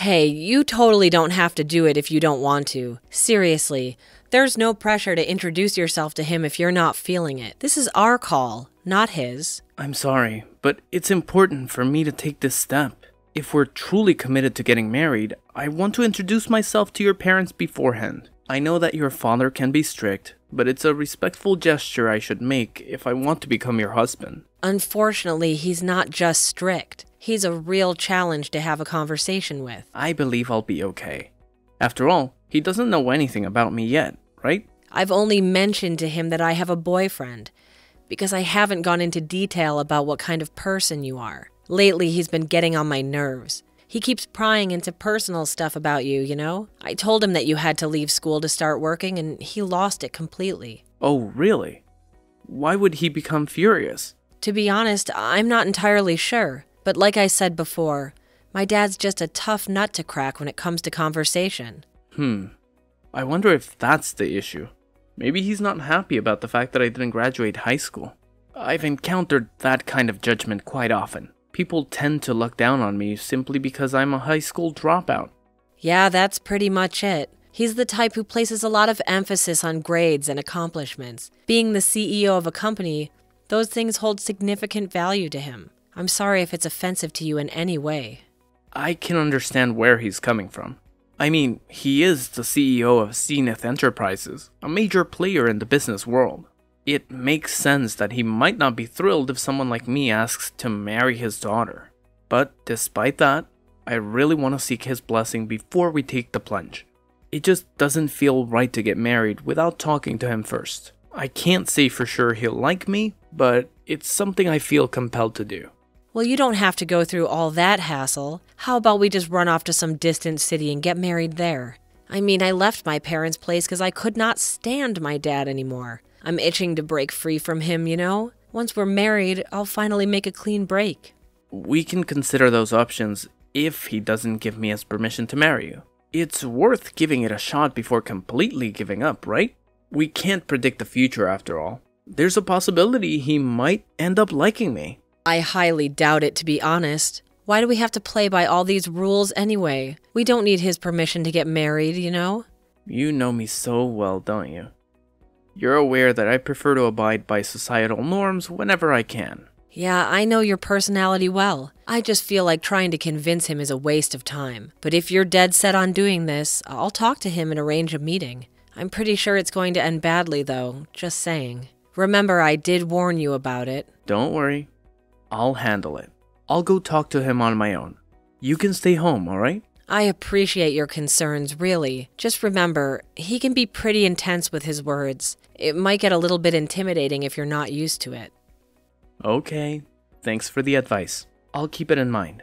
Hey, you totally don't have to do it if you don't want to. Seriously, there's no pressure to introduce yourself to him if you're not feeling it. This is our call, not his. I'm sorry, but it's important for me to take this step. If we're truly committed to getting married, I want to introduce myself to your parents beforehand. I know that your father can be strict, but it's a respectful gesture I should make if I want to become your husband. Unfortunately, he's not just strict. He's a real challenge to have a conversation with. I believe I'll be okay. After all, he doesn't know anything about me yet, right? I've only mentioned to him that I have a boyfriend because I haven't gone into detail about what kind of person you are. Lately, he's been getting on my nerves. He keeps prying into personal stuff about you, you know? I told him that you had to leave school to start working, and he lost it completely. Oh, really? Why would he become furious? To be honest, I'm not entirely sure. But like I said before, my dad's just a tough nut to crack when it comes to conversation. Hmm. I wonder if that's the issue. Maybe he's not happy about the fact that I didn't graduate high school. I've encountered that kind of judgment quite often. People tend to look down on me simply because I'm a high school dropout. Yeah, that's pretty much it. He's the type who places a lot of emphasis on grades and accomplishments. Being the CEO of a company, those things hold significant value to him. I'm sorry if it's offensive to you in any way. I can understand where he's coming from. I mean, he is the CEO of Zenith Enterprises, a major player in the business world. It makes sense that he might not be thrilled if someone like me asks to marry his daughter. But despite that, I really want to seek his blessing before we take the plunge. It just doesn't feel right to get married without talking to him first. I can't say for sure he'll like me, but it's something I feel compelled to do. Well, you don't have to go through all that hassle. How about we just run off to some distant city and get married there? I mean, I left my parents' place because I could not stand my dad anymore. I'm itching to break free from him, you know? Once we're married, I'll finally make a clean break. We can consider those options if he doesn't give me his permission to marry you. It's worth giving it a shot before completely giving up, right? We can't predict the future after all. There's a possibility he might end up liking me. I highly doubt it, to be honest. Why do we have to play by all these rules anyway? We don't need his permission to get married, you know? You know me so well, don't you? You're aware that I prefer to abide by societal norms whenever I can. Yeah, I know your personality well. I just feel like trying to convince him is a waste of time. But if you're dead set on doing this, I'll talk to him and arrange a meeting. I'm pretty sure it's going to end badly, though, just saying. Remember, I did warn you about it. Don't worry. I'll handle it. I'll go talk to him on my own. You can stay home, alright? I appreciate your concerns, really. Just remember, he can be pretty intense with his words. It might get a little bit intimidating if you're not used to it. Okay. Thanks for the advice. I'll keep it in mind.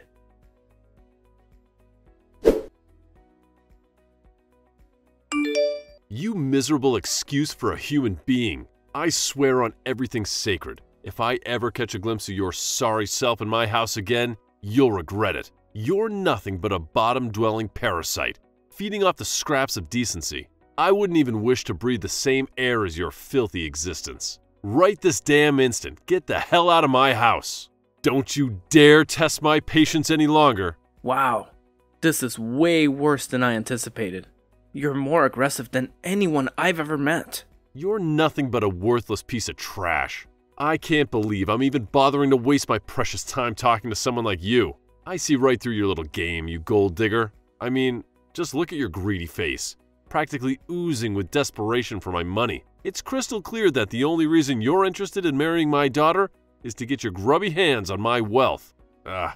You miserable excuse for a human being. I swear on everything sacred. If I ever catch a glimpse of your sorry self in my house again, you'll regret it. You're nothing but a bottom dwelling parasite, feeding off the scraps of decency. I wouldn't even wish to breathe the same air as your filthy existence. Right this damn instant, get the hell out of my house. Don't you dare test my patience any longer. Wow. This is way worse than I anticipated. You're more aggressive than anyone I've ever met. You're nothing but a worthless piece of trash. I can't believe I'm even bothering to waste my precious time talking to someone like you. I see right through your little game, you gold digger. I mean, just look at your greedy face, practically oozing with desperation for my money. It's crystal clear that the only reason you're interested in marrying my daughter is to get your grubby hands on my wealth. Ugh.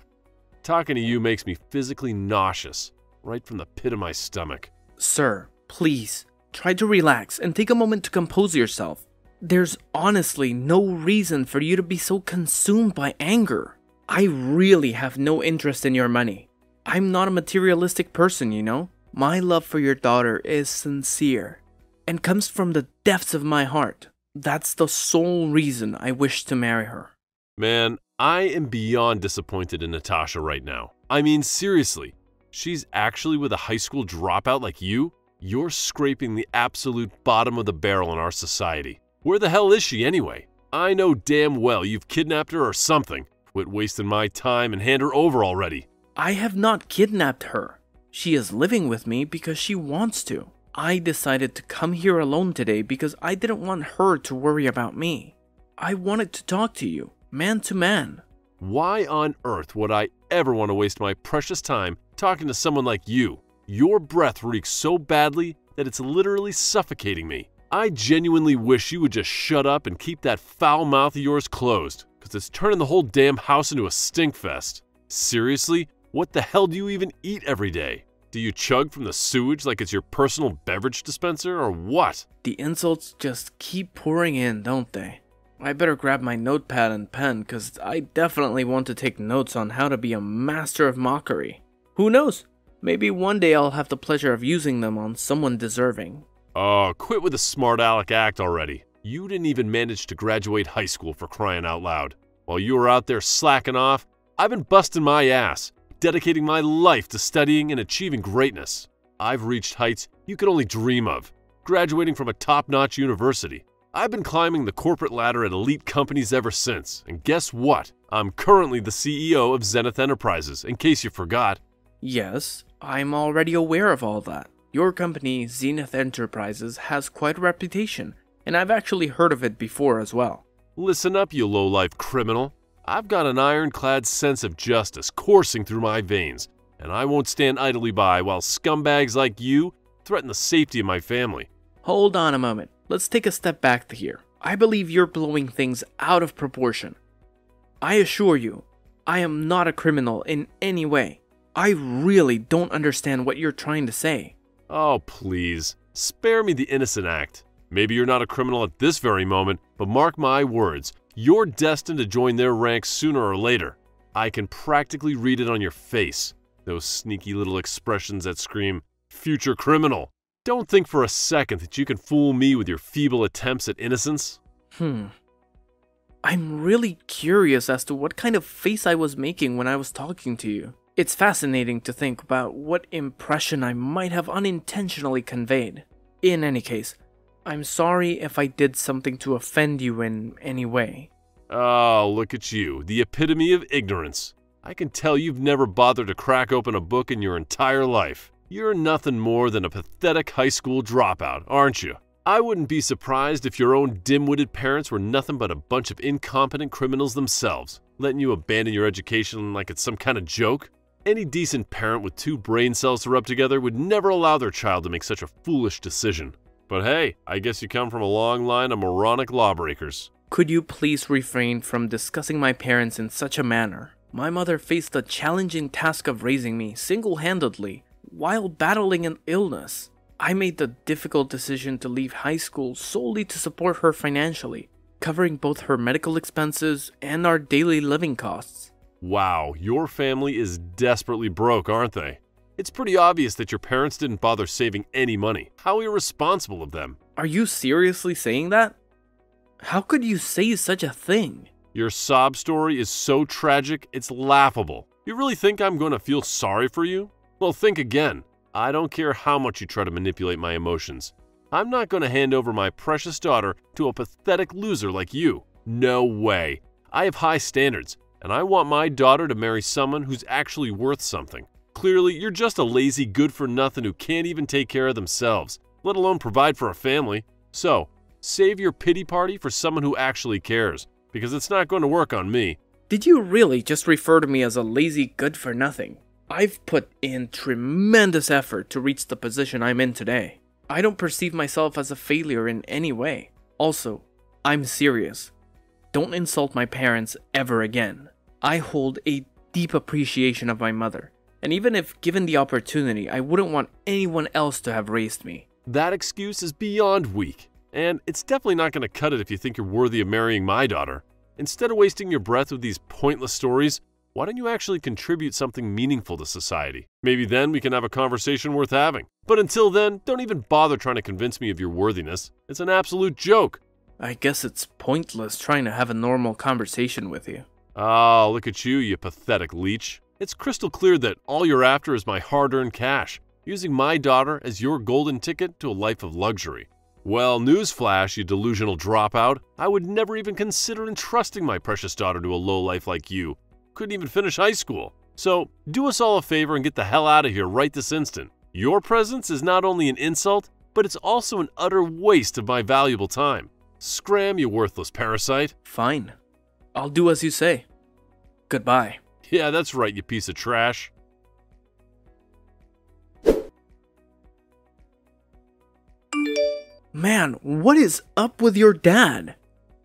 Talking to you makes me physically nauseous, right from the pit of my stomach. Sir, please, try to relax and take a moment to compose yourself. There's honestly no reason for you to be so consumed by anger. I really have no interest in your money. I'm not a materialistic person, you know? My love for your daughter is sincere and comes from the depths of my heart. That's the sole reason I wish to marry her. Man, I am beyond disappointed in Natasha right now. I mean, seriously, she's actually with a high school dropout like you? You're scraping the absolute bottom of the barrel in our society. Where the hell is she anyway? I know damn well you've kidnapped her or something. Quit wasting my time and hand her over already. I have not kidnapped her. She is living with me because she wants to. I decided to come here alone today because I didn't want her to worry about me. I wanted to talk to you, man to man. Why on earth would I ever want to waste my precious time talking to someone like you? Your breath reeks so badly that it's literally suffocating me. I genuinely wish you would just shut up and keep that foul mouth of yours closed, because it's turning the whole damn house into a stink fest. Seriously, what the hell do you even eat every day? Do you chug from the sewage like it's your personal beverage dispenser or what? The insults just keep pouring in, don't they? I better grab my notepad and pen because I definitely want to take notes on how to be a master of mockery. Who knows? Maybe one day I'll have the pleasure of using them on someone deserving. Oh, quit with the smart aleck act already. You didn't even manage to graduate high school for crying out loud. While you were out there slacking off, I've been busting my ass, dedicating my life to studying and achieving greatness. I've reached heights you could only dream of, graduating from a top notch university. I've been climbing the corporate ladder at elite companies ever since, and guess what? I'm currently the CEO of Zenith Enterprises, in case you forgot. Yes, I'm already aware of all that. Your company, Zenith Enterprises, has quite a reputation, and I've actually heard of it before as well. Listen up, you low-life criminal. I've got an ironclad sense of justice coursing through my veins, and I won't stand idly by while scumbags like you threaten the safety of my family. Hold on a moment. Let's take a step back to here. I believe you're blowing things out of proportion. I assure you, I am not a criminal in any way. I really don't understand what you're trying to say. Oh, please. Spare me the innocent act. Maybe you're not a criminal at this very moment, but mark my words, you're destined to join their ranks sooner or later. I can practically read it on your face. Those sneaky little expressions that scream, future criminal. Don't think for a second that you can fool me with your feeble attempts at innocence. Hmm. I'm really curious as to what kind of face I was making when I was talking to you. It's fascinating to think about what impression I might have unintentionally conveyed. In any case, I'm sorry if I did something to offend you in any way. Oh, look at you, the epitome of ignorance. I can tell you've never bothered to crack open a book in your entire life. You're nothing more than a pathetic high school dropout, aren't you? I wouldn't be surprised if your own dim-witted parents were nothing but a bunch of incompetent criminals themselves, letting you abandon your education like it's some kind of joke. Any decent parent with two brain cells to rub together would never allow their child to make such a foolish decision. But hey, I guess you come from a long line of moronic lawbreakers. Could you please refrain from discussing my parents in such a manner? My mother faced the challenging task of raising me single handedly while battling an illness. I made the difficult decision to leave high school solely to support her financially, covering both her medical expenses and our daily living costs. Wow, your family is desperately broke, aren't they? It's pretty obvious that your parents didn't bother saving any money. How irresponsible of them. Are you seriously saying that? How could you say such a thing? Your sob story is so tragic, it's laughable. You really think I'm going to feel sorry for you? Well, think again. I don't care how much you try to manipulate my emotions. I'm not going to hand over my precious daughter to a pathetic loser like you. No way. I have high standards and I want my daughter to marry someone who's actually worth something. Clearly, you're just a lazy good for nothing who can't even take care of themselves, let alone provide for a family. So, save your pity party for someone who actually cares, because it's not going to work on me. Did you really just refer to me as a lazy good for nothing? I've put in tremendous effort to reach the position I'm in today. I don't perceive myself as a failure in any way. Also, I'm serious. Don't insult my parents ever again. I hold a deep appreciation of my mother, and even if given the opportunity, I wouldn't want anyone else to have raised me. That excuse is beyond weak, and it's definitely not going to cut it if you think you're worthy of marrying my daughter. Instead of wasting your breath with these pointless stories, why don't you actually contribute something meaningful to society? Maybe then we can have a conversation worth having. But until then, don't even bother trying to convince me of your worthiness. It's an absolute joke. I guess it's pointless trying to have a normal conversation with you. Oh, look at you, you pathetic leech. It's crystal clear that all you're after is my hard earned cash, using my daughter as your golden ticket to a life of luxury. Well, newsflash, you delusional dropout. I would never even consider entrusting my precious daughter to a lowlife like you. Couldn't even finish high school. So do us all a favor and get the hell out of here right this instant. Your presence is not only an insult, but it's also an utter waste of my valuable time. Scram, you worthless parasite. Fine. I'll do as you say. Goodbye. Yeah, that's right, you piece of trash. Man, what is up with your dad?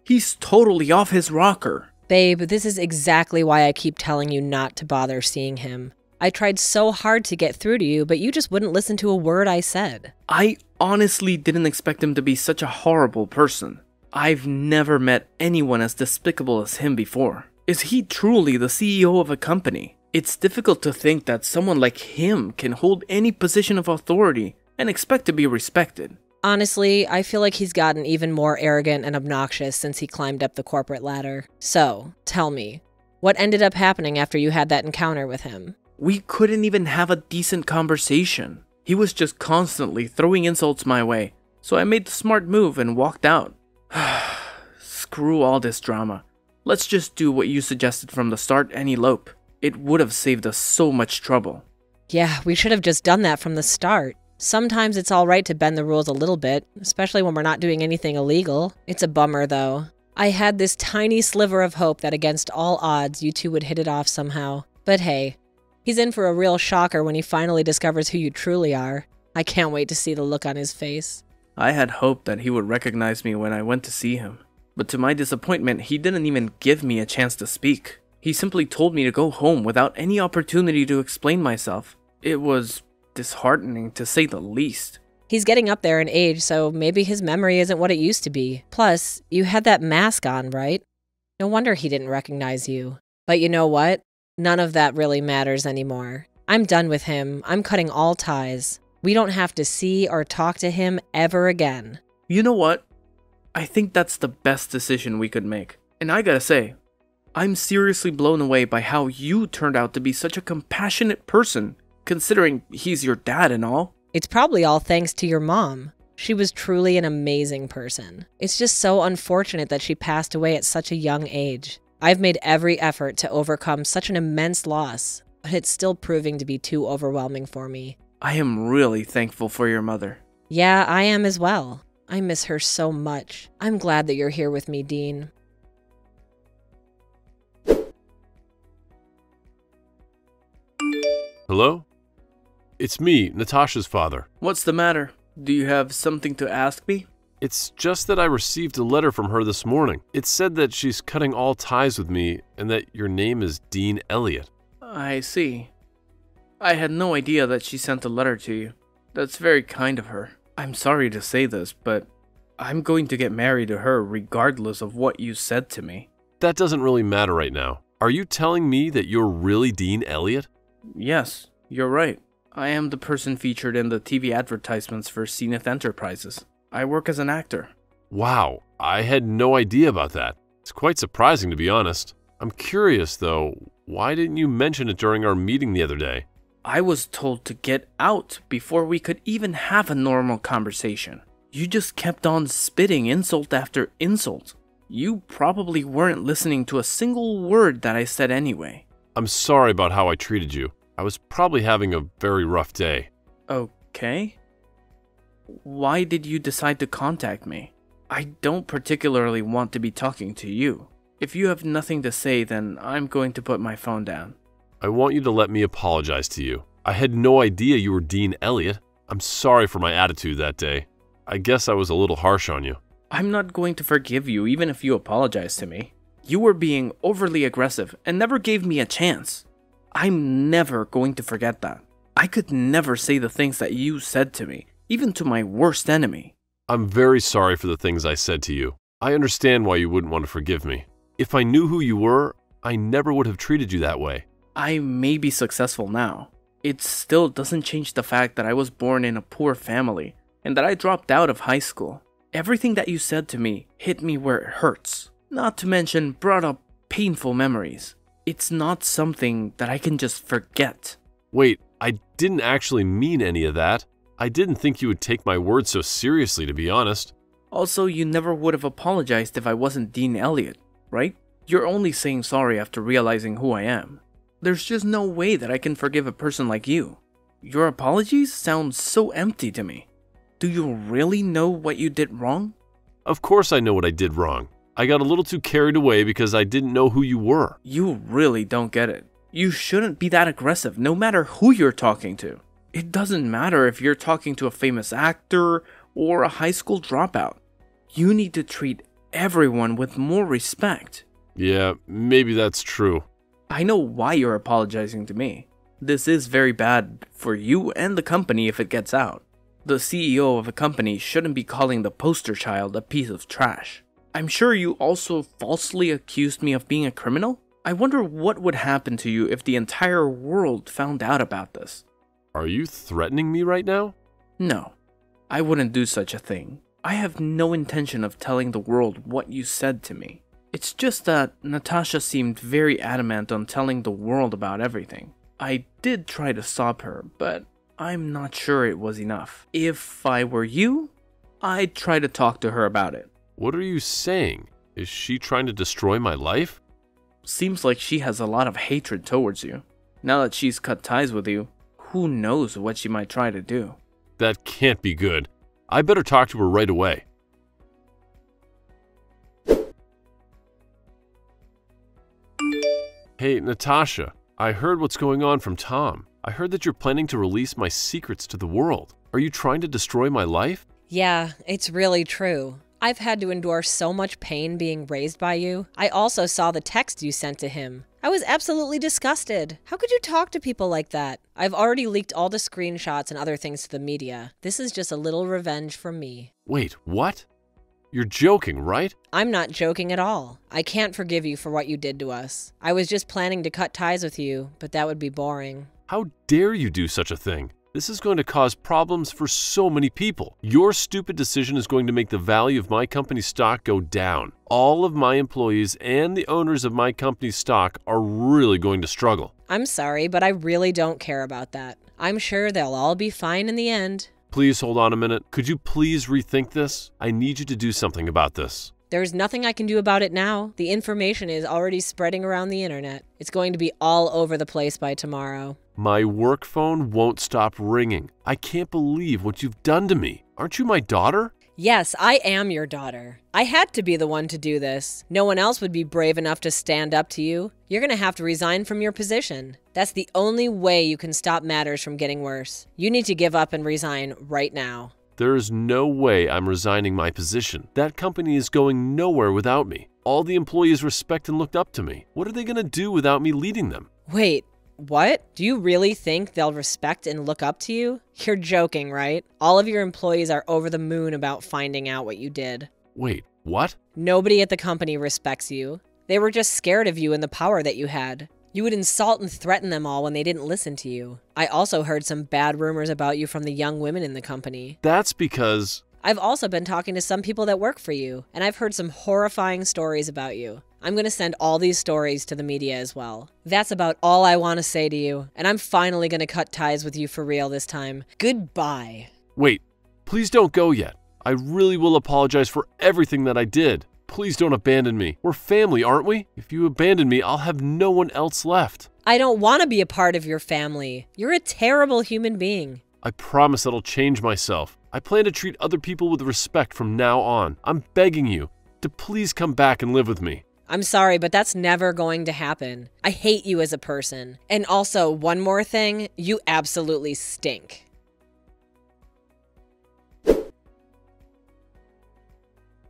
He's totally off his rocker. Babe, this is exactly why I keep telling you not to bother seeing him. I tried so hard to get through to you, but you just wouldn't listen to a word I said. I honestly didn't expect him to be such a horrible person. I've never met anyone as despicable as him before. Is he truly the CEO of a company? It's difficult to think that someone like him can hold any position of authority and expect to be respected. Honestly, I feel like he's gotten even more arrogant and obnoxious since he climbed up the corporate ladder. So, tell me, what ended up happening after you had that encounter with him? We couldn't even have a decent conversation. He was just constantly throwing insults my way, so I made the smart move and walked out. Screw all this drama. Let's just do what you suggested from the start and elope. It would have saved us so much trouble. Yeah, we should have just done that from the start. Sometimes it's alright to bend the rules a little bit, especially when we're not doing anything illegal. It's a bummer, though. I had this tiny sliver of hope that against all odds you two would hit it off somehow. But hey, he's in for a real shocker when he finally discovers who you truly are. I can't wait to see the look on his face. I had hoped that he would recognize me when I went to see him, but to my disappointment, he didn't even give me a chance to speak. He simply told me to go home without any opportunity to explain myself. It was disheartening to say the least. He's getting up there in age, so maybe his memory isn't what it used to be. Plus, you had that mask on, right? No wonder he didn't recognize you. But you know what? None of that really matters anymore. I'm done with him. I'm cutting all ties. We don't have to see or talk to him ever again. You know what? I think that's the best decision we could make. And I gotta say, I'm seriously blown away by how you turned out to be such a compassionate person, considering he's your dad and all. It's probably all thanks to your mom. She was truly an amazing person. It's just so unfortunate that she passed away at such a young age. I've made every effort to overcome such an immense loss, but it's still proving to be too overwhelming for me. I am really thankful for your mother. Yeah, I am as well. I miss her so much. I'm glad that you're here with me, Dean. Hello? It's me, Natasha's father. What's the matter? Do you have something to ask me? It's just that I received a letter from her this morning. It said that she's cutting all ties with me and that your name is Dean Elliot. I see. I had no idea that she sent a letter to you. That's very kind of her. I'm sorry to say this, but I'm going to get married to her regardless of what you said to me. That doesn't really matter right now. Are you telling me that you're really Dean Elliot? Yes, you're right. I am the person featured in the TV advertisements for Zenith Enterprises. I work as an actor. Wow, I had no idea about that. It's quite surprising to be honest. I'm curious though, why didn't you mention it during our meeting the other day? I was told to get out before we could even have a normal conversation. You just kept on spitting insult after insult. You probably weren't listening to a single word that I said anyway. I'm sorry about how I treated you. I was probably having a very rough day. Okay. Why did you decide to contact me? I don't particularly want to be talking to you. If you have nothing to say, then I'm going to put my phone down. I want you to let me apologize to you. I had no idea you were Dean Elliot. I'm sorry for my attitude that day. I guess I was a little harsh on you. I'm not going to forgive you even if you apologize to me. You were being overly aggressive and never gave me a chance. I'm never going to forget that. I could never say the things that you said to me, even to my worst enemy. I'm very sorry for the things I said to you. I understand why you wouldn't want to forgive me. If I knew who you were, I never would have treated you that way. I may be successful now. It still doesn't change the fact that I was born in a poor family and that I dropped out of high school. Everything that you said to me hit me where it hurts, not to mention brought up painful memories. It's not something that I can just forget. Wait, I didn't actually mean any of that. I didn't think you would take my words so seriously, to be honest. Also, you never would have apologized if I wasn't Dean Elliot, right? You're only saying sorry after realizing who I am. There's just no way that I can forgive a person like you. Your apologies sound so empty to me. Do you really know what you did wrong? Of course, I know what I did wrong. I got a little too carried away because I didn't know who you were. You really don't get it. You shouldn't be that aggressive, no matter who you're talking to. It doesn't matter if you're talking to a famous actor or a high school dropout. You need to treat everyone with more respect. Yeah, maybe that's true. I know why you're apologizing to me. This is very bad for you and the company if it gets out. The CEO of a company shouldn't be calling the poster child a piece of trash. I'm sure you also falsely accused me of being a criminal? I wonder what would happen to you if the entire world found out about this. Are you threatening me right now? No, I wouldn't do such a thing. I have no intention of telling the world what you said to me. It's just that Natasha seemed very adamant on telling the world about everything. I did try to stop her, but I'm not sure it was enough. If I were you, I'd try to talk to her about it. What are you saying? Is she trying to destroy my life? Seems like she has a lot of hatred towards you. Now that she's cut ties with you, who knows what she might try to do. That can't be good. I better talk to her right away. Hey, Natasha, I heard what's going on from Tom. I heard that you're planning to release my secrets to the world. Are you trying to destroy my life? Yeah, it's really true. I've had to endure so much pain being raised by you. I also saw the text you sent to him. I was absolutely disgusted. How could you talk to people like that? I've already leaked all the screenshots and other things to the media. This is just a little revenge from me. Wait, what? You're joking, right? I'm not joking at all. I can't forgive you for what you did to us. I was just planning to cut ties with you, but that would be boring. How dare you do such a thing? This is going to cause problems for so many people. Your stupid decision is going to make the value of my company's stock go down. All of my employees and the owners of my company's stock are really going to struggle. I'm sorry, but I really don't care about that. I'm sure they'll all be fine in the end. Please hold on a minute. Could you please rethink this? I need you to do something about this. There's nothing I can do about it now. The information is already spreading around the internet. It's going to be all over the place by tomorrow. My work phone won't stop ringing. I can't believe what you've done to me. Aren't you my daughter? Yes, I am your daughter. I had to be the one to do this. No one else would be brave enough to stand up to you. You're going to have to resign from your position. That's the only way you can stop matters from getting worse. You need to give up and resign right now. There is no way I'm resigning my position. That company is going nowhere without me. All the employees respect and looked up to me. What are they going to do without me leading them? Wait, what? Do you really think they'll respect and look up to you? You're joking, right? All of your employees are over the moon about finding out what you did. Wait, what? Nobody at the company respects you. They were just scared of you and the power that you had. You would insult and threaten them all when they didn't listen to you. I also heard some bad rumors about you from the young women in the company. That's because. I've also been talking to some people that work for you, and I've heard some horrifying stories about you. I'm going to send all these stories to the media as well. That's about all I want to say to you, and I'm finally going to cut ties with you for real this time. Goodbye. Wait, please don't go yet. I really will apologize for everything that I did. Please don't abandon me. We're family, aren't we? If you abandon me, I'll have no one else left. I don't want to be a part of your family. You're a terrible human being. I promise that I'll change myself. I plan to treat other people with respect from now on. I'm begging you to please come back and live with me. I'm sorry, but that's never going to happen. I hate you as a person. And also, one more thing you absolutely stink.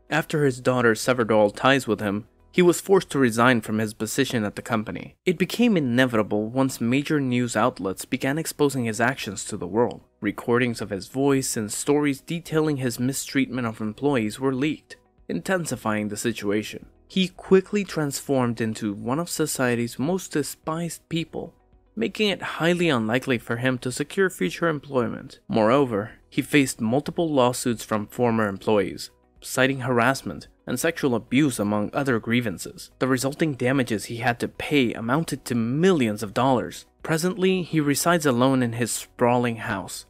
After his daughter severed all ties with him, he was forced to resign from his position at the company. It became inevitable once major news outlets began exposing his actions to the world. Recordings of his voice and stories detailing his mistreatment of employees were leaked, intensifying the situation. He quickly transformed into one of society's most despised people, making it highly unlikely for him to secure future employment. Moreover, he faced multiple lawsuits from former employees, citing harassment and sexual abuse among other grievances. The resulting damages he had to pay amounted to millions of dollars. Presently, he resides alone in his sprawling house,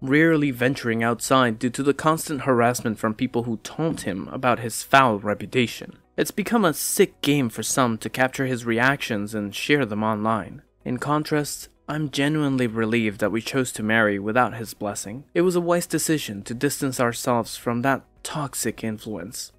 rarely venturing outside due to the constant harassment from people who taunt him about his foul reputation. It's become a sick game for some to capture his reactions and share them online. In contrast, I'm genuinely relieved that we chose to marry without his blessing. It was a wise decision to distance ourselves from that toxic influence.